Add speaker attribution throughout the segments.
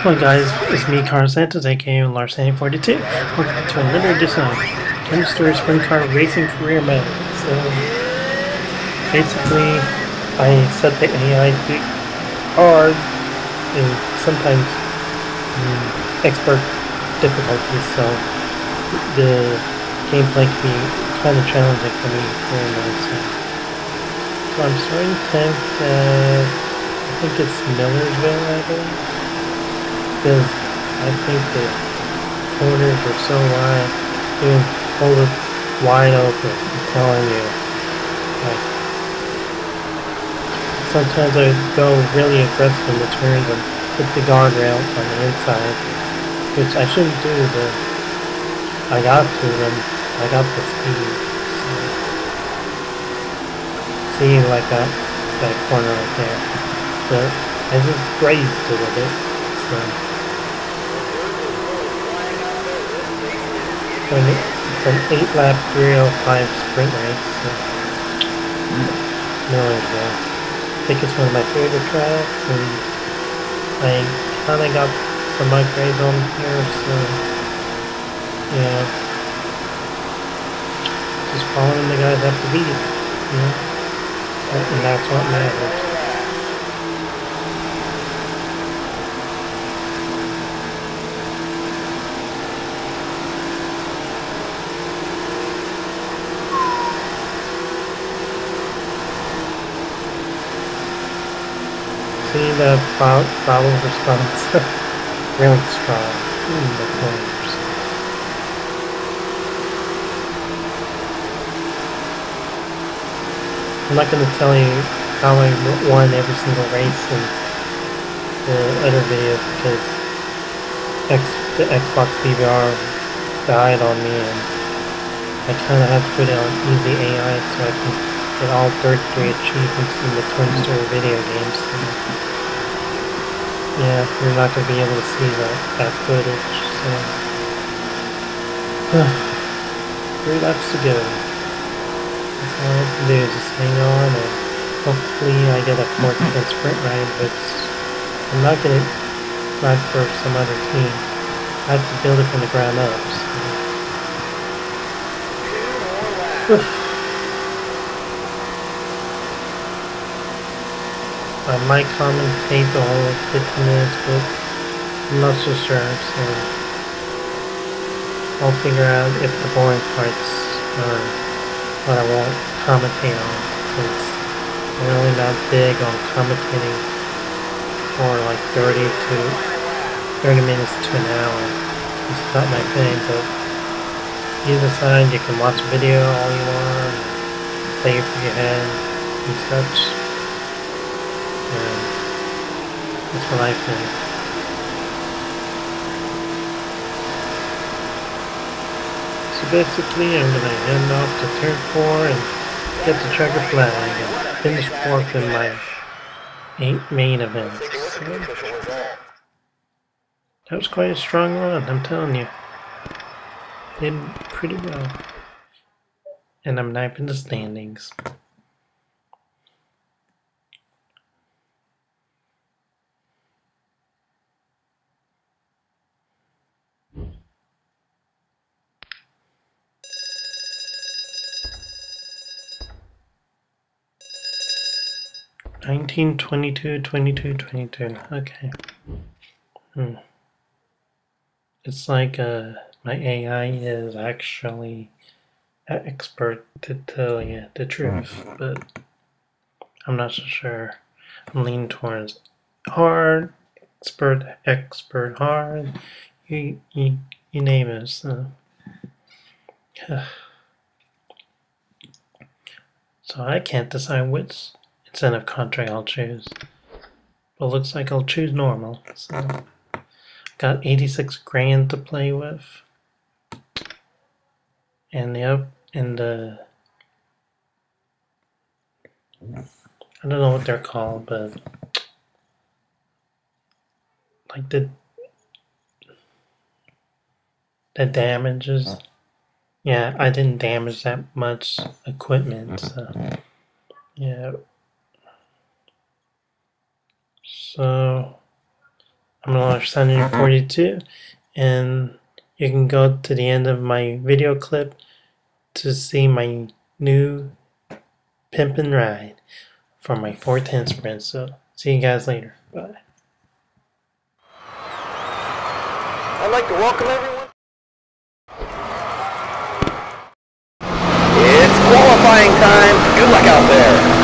Speaker 1: Hello guys, it's me, Carlos Santos, aka Larsanity42. Welcome to another edition of Tony Stewart Sprint Car Racing Career Mode. So, basically, I set the AI to hard and sometimes um, expert difficulty, so the gameplay can be kind of challenging for me those. So, so I'm starting 10th at, I think it's Millersville, I believe because I think the corners are so wide, can hold it wide open. I'm telling you. Like, sometimes I go really aggressive in the turns and hit the guardrail on the inside, which I shouldn't do, but I got to and I got the speed. See, like that, that corner right there. But I just grazed a bit. So. It's an 8 lap 305 sprint race. So. Millersville. I think it's one of my favorite tracks, and I kind of got some upgrades on here, so yeah. Just following the guys up the beat, you know? And that's what matters. see the follow response really strong in the corners. I'm not going to tell you how I won every single race in the other videos because X, the Xbox DVR died on me and I kind of had to put it on easy AI so I can get all 33 achievements in the Twin video games. Yeah, you're not going to be able to see that, that footage, so... Three laps to go. That's all I have to do is just hang on and hopefully I get a 4 10 sprint ride, but I'm not going to ride for some other team. I have to build it from the ground up, so... I might commentate the whole 15 minutes, but I'm not so sure, so I'll figure out if the boring parts are what I won't commentate on, since I'm really not big on commentating for like 30 to 30 minutes to an hour. It's not my thing, but either side you can watch a video all you want, play it for your head and such. That's what I think. So basically, I'm going to end off to turn 4 and get the checker flag and finish 4th in my eight main event. So, that was quite a strong run, I'm telling you. Did pretty well. And I'm in the standings. 19, 22, 22, 22. Okay. Hmm. It's like uh, my AI is actually an expert to tell you the truth, but I'm not so sure. I'm leaning towards hard, expert, expert, hard. You, you, you name it. So. so I can't decide which incentive contract I'll choose. Well, looks like I'll choose normal. So, got 86 grand to play with. And the up and the I don't know what they're called, but like the the damages. Yeah, I didn't damage that much equipment, so mm-hmm. yeah. So I'm Larsanity42 and you can go to the end of my video clip to see my new pimpin' ride for my 410 sprint. So see you guys later. Bye.
Speaker 2: I'd like to welcome everyone. It's qualifying time. Good luck out there.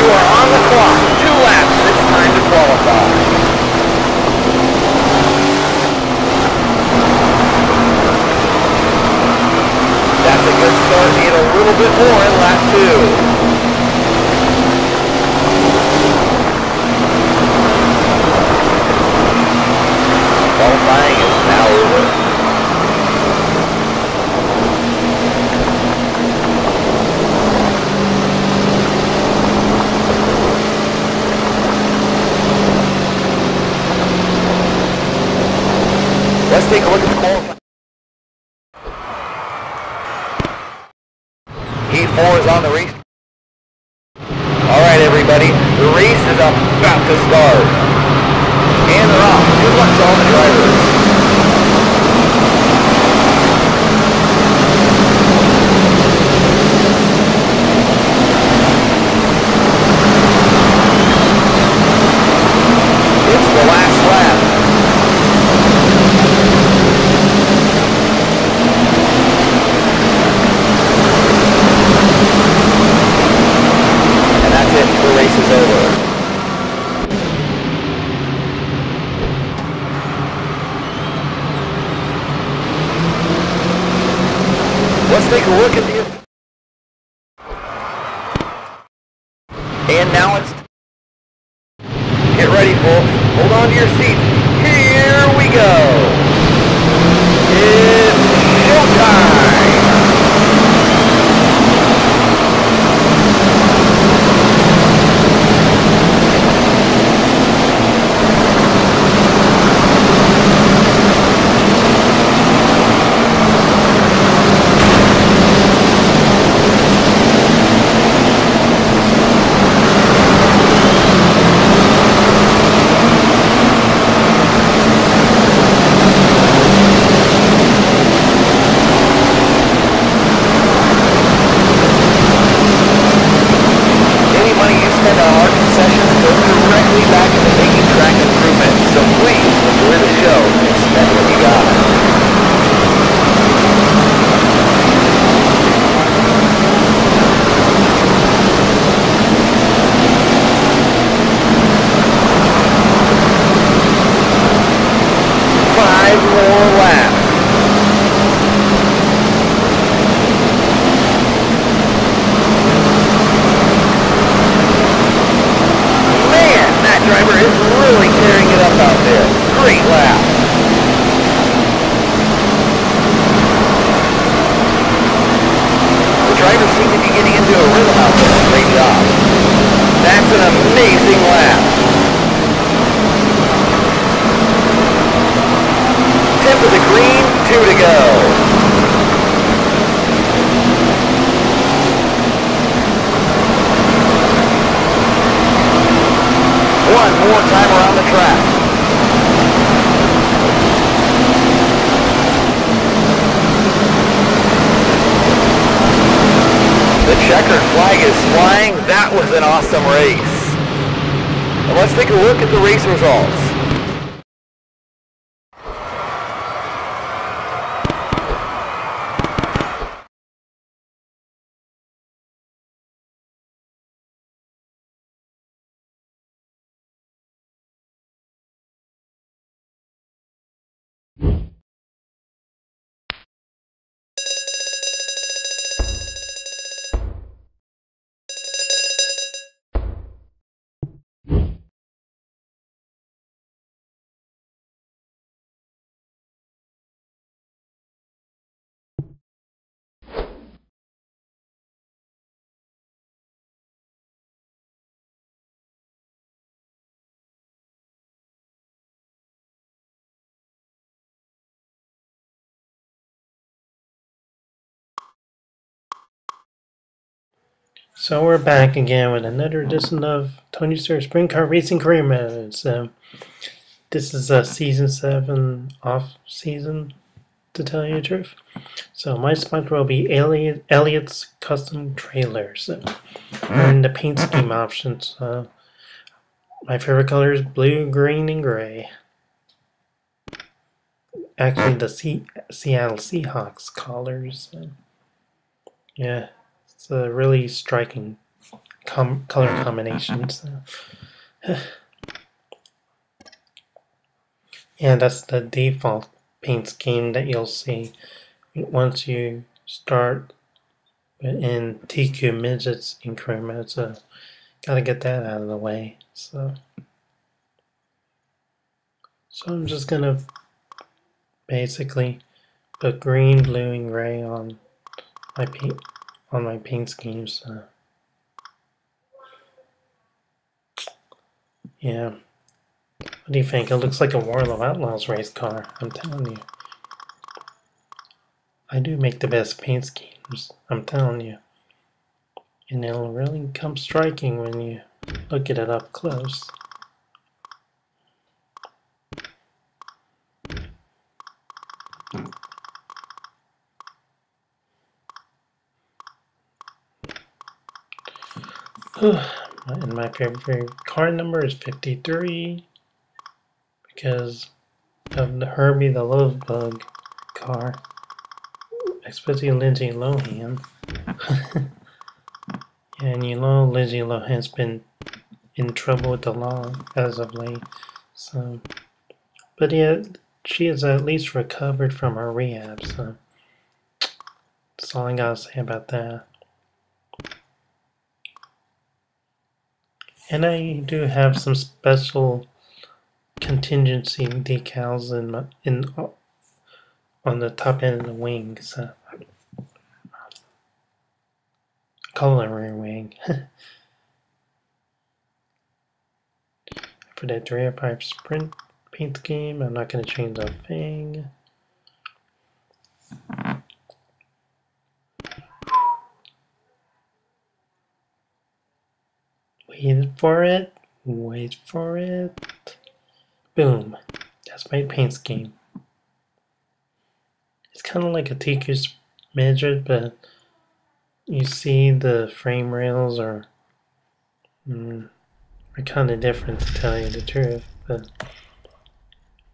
Speaker 2: You are on the clock. Two laps. It's time to qualify. That's a good start. Need a little bit more in lap two. Qualifying is now over. Let's take a look at the qualifying. Heat 4 is on the race. Alright everybody, the race is about to start. And they're off. Good luck to all the drivers. It's the last lap. And that's it. The race is over. Let's take a look at the... And now it's... Get ready, folks. Hold on to your seats. Here we go. It's showtime. Any money you spend on our concessions goes directly back into making track improvements. So please enjoy the show and spend what you got. Five more laps. Man, that driver is really tearing it up out there. Great lap. The drivers seem to be getting into a rhythm out there. Great job. That's an amazing lap. Tip of the green, two to go. One more time around the track. The checkered flag is flying. That was an awesome race. And let's take a look at the race results.
Speaker 1: So we're back again with another edition of Tony Stewart Sprint Car Racing Career Mode. So this is a season seven off season, to tell you the truth. So my sponsor will be Elliot, Elliot's Custom Trailers. And the paint scheme options. Uh, my favorite color is blue, green, and gray. Actually, the C- Seattle Seahawks colors. Yeah. It's a really striking com- color mm-hmm. combination. So. yeah, that's the default paint scheme that you'll see once you start in TQ midgets increment. So, uh, gotta get that out of the way. So, so I'm just gonna basically put green, blue, and gray on my paint on my paint schemes. Yeah. What do you think? It looks like a World of Outlaws race car, I'm telling you. I do make the best paint schemes, I'm telling you. And it'll really come striking when you look at it up close. and my favorite car number is 53 because of the Herbie the Love Bug car, especially Lindsay Lohan. and you know Lindsay Lohan's been in trouble with the law as of late. So, but yeah, she has at least recovered from her rehab. So that's all I gotta say about that. And I do have some special contingency decals in my, in on the top end of the wing. So coloring wing. For that 305 sprint paint scheme, I'm not going to change a thing. Wait for it. Wait for it. Boom. That's my paint scheme. It's kind of like a TQ midget, but you see the frame rails are, mm, are kind of different to tell you the truth. But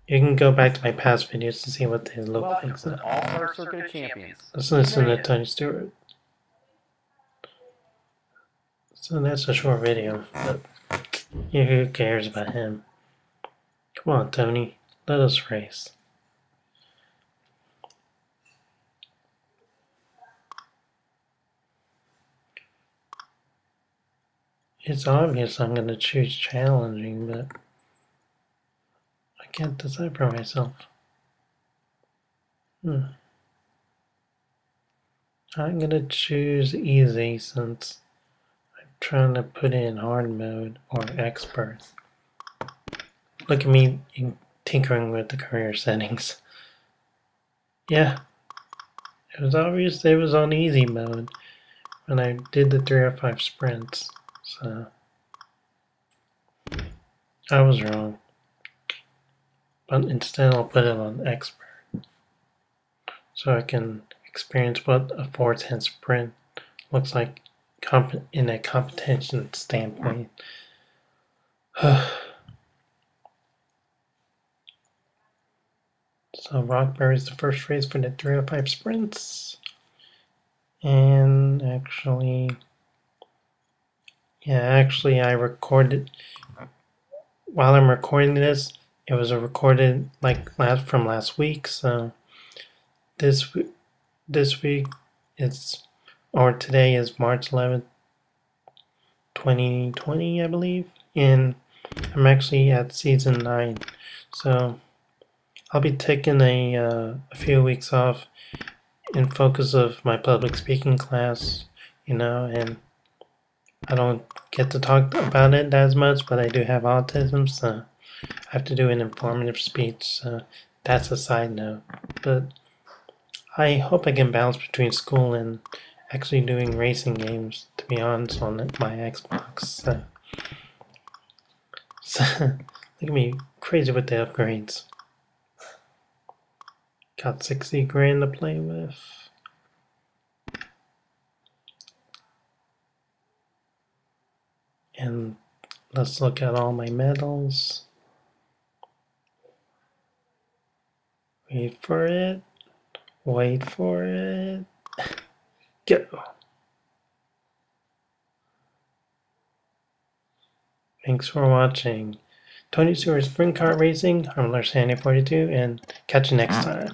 Speaker 1: you can go back to my past videos to see what they look like. So.
Speaker 2: All our circuit champions.
Speaker 1: Let's listen to Tony Stewart. So that's a short video, but who cares about him? Come on, Tony, let us race. It's obvious I'm going to choose challenging, but I can't decide for myself. Hmm. I'm going to choose easy since trying to put in hard mode or expert. Look at me tinkering with the career settings. Yeah, it was obvious it was on easy mode when I did the 305 sprints, so I was wrong. But instead I'll put it on expert so I can experience what a 410 sprint looks like comp- in a competition standpoint. so Rockberry is the first race for the 305 sprints. And actually, yeah, actually I recorded, while I'm recording this, it was recorded like last from last week. So this this week it's or today is March 11th, 2020, I believe, and I'm actually at season 9. So I'll be taking a, uh, a few weeks off in focus of my public speaking class, you know, and I don't get to talk about it as much, but I do have autism, so I have to do an informative speech. So that's a side note. But I hope I can balance between school and actually doing racing games, to be honest, on my Xbox. So, so look at me, crazy with the upgrades. Got 60 grand to play with. And let's look at all my medals. Wait for it. Wait for it. Go. Thanks for watching. Tony Stewart Sprint Car Racing. I'm Larsanity42 and catch you next ah. time.